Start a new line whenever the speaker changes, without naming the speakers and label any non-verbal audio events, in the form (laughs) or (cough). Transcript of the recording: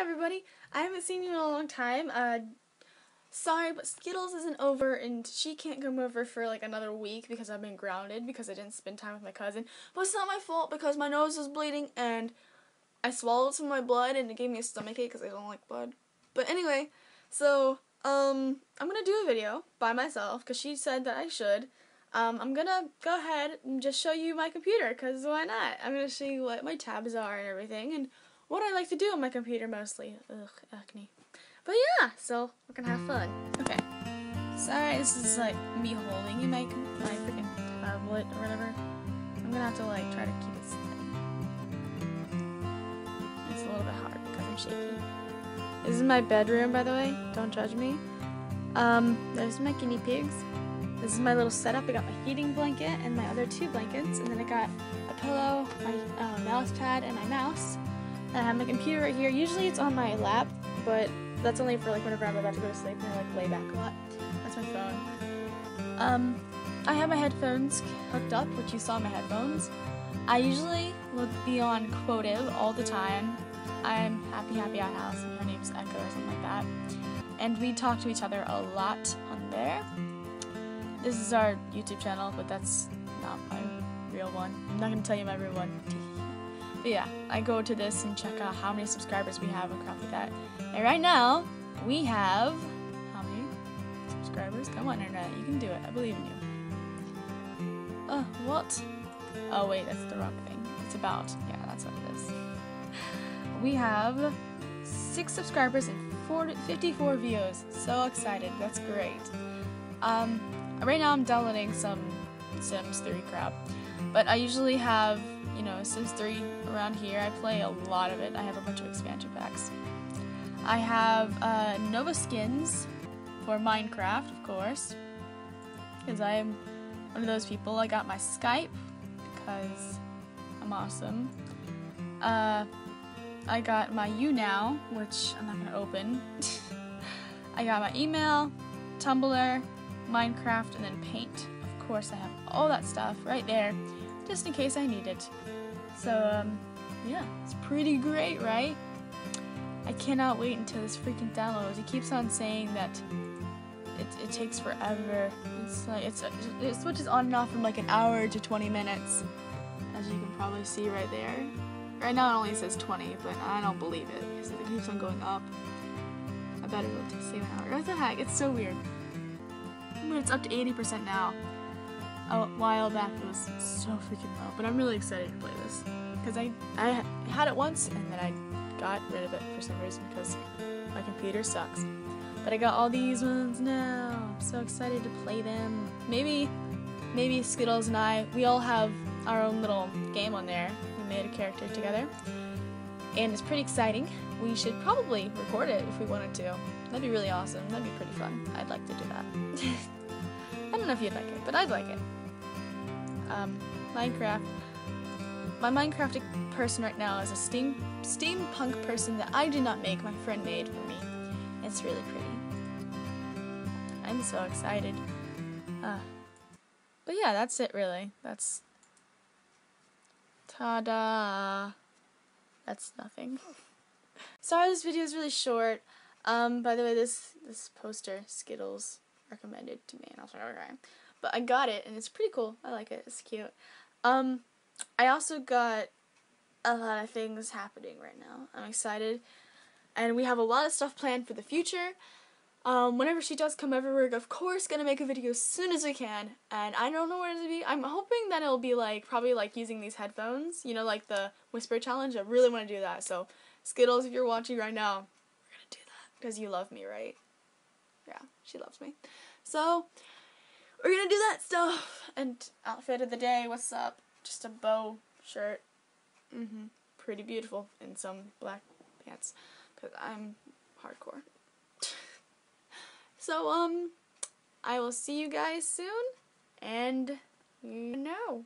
everybody. I haven't seen you in a long time. Uh, sorry, but Skittles isn't over, and she can't come over for like another week because I've been grounded because I didn't spend time with my cousin. But it's not my fault because my nose was bleeding and I swallowed some of my blood and it gave me a stomach ache because I don't like blood. But anyway, so um, I'm gonna do a video by myself because she said that I should. Um, I'm gonna go ahead and just show you my computer because why not? I'm gonna show you what my tabs are and everything and what I like to do on my computer mostly. Ugh, acne. But yeah, so we're gonna have fun. Okay. Sorry, this is like me holding in my my freaking tablet or whatever. I'm gonna have to like try to keep it steady. It's a little bit hard because I'm shaky. This is my bedroom, by the way. Don't judge me. Um, there's my guinea pigs. This is my little setup. I got my heating blanket and my other two blankets, and then I got a pillow, my uh, mouse pad, and my mouse. I have my computer right here. Usually it's on my lap, but that's only for like whenever I'm about to go to sleep and I like lay back a lot. That's my phone. Um, I have my headphones hooked up, which you saw my headphones. I usually will be on Quotive all the time. I'm Happy Happy Outhouse, and her name's Echo or something like that. And we talk to each other a lot on there. This is our YouTube channel, but that's not my real one. I'm not gonna tell you my real one. But yeah, I go to this and check out how many subscribers we have and crap like that. And right now, we have how many subscribers? Come on, internet, you can do it. I believe in you. Uh, what? Oh wait, that's the wrong thing. It's about. Yeah, that's what it is. We have six subscribers and 40, 54 views. So excited. That's great. Um, right now I'm downloading some Sims 3 crap, but I usually have you know, Sims 3 around here. I play a lot of it. I have a bunch of expansion packs. I have uh, Nova Skins for Minecraft, of course, because I am one of those people. I got my Skype because I'm awesome. Uh, I got my YouNow, which I'm not going to open. (laughs) I got my email, Tumblr, Minecraft, and then Paint. Course, I have all that stuff right there just in case I need it. So, um, yeah, it's pretty great, right? I cannot wait until this freaking downloads. It keeps on saying that it, it takes forever. It's like it's it switches on and off from like an hour to 20 minutes, as you can probably see right there. Right now it only says 20, but I don't believe it because it keeps on going up. I bet it'll save an hour. What the heck? It's so weird. But it's up to 80% now a while back it was so freaking low. But I'm really excited to play this because I I had it once and then I got rid of it for some reason because my computer sucks. But I got all these ones now. I'm so excited to play them. Maybe maybe Skittles and I we all have our own little game on there. We made a character together. And it's pretty exciting. We should probably record it if we wanted to. That'd be really awesome. That'd be pretty fun. I'd like to do that. (laughs) I don't know if you'd like it, but I'd like it um, Minecraft. My Minecraft person right now is a steam steampunk person that I did not make. My friend made for me. It's really pretty. I'm so excited. Uh, but yeah, that's it really. That's ta-da. That's nothing. (laughs) Sorry, this video is really short. Um, by the way, this this poster Skittles recommended to me, and I was like, okay. But I got it, and it's pretty cool. I like it. It's cute. Um, I also got a lot of things happening right now. I'm excited, and we have a lot of stuff planned for the future. Um, whenever she does come over, we're of course gonna make a video as soon as we can, and I don't know what it'll be. I'm hoping that it'll be like probably like using these headphones, you know, like the whisper challenge. I really want to do that. So, Skittles, if you're watching right now, we're gonna do that because you love me, right? Yeah, she loves me. So, we're gonna do that stuff. And outfit of the day, what's up? Just a bow shirt. Mm-hmm. Pretty beautiful. And some black pants. Because I'm hardcore. (laughs) so, um, I will see you guys soon. And you know.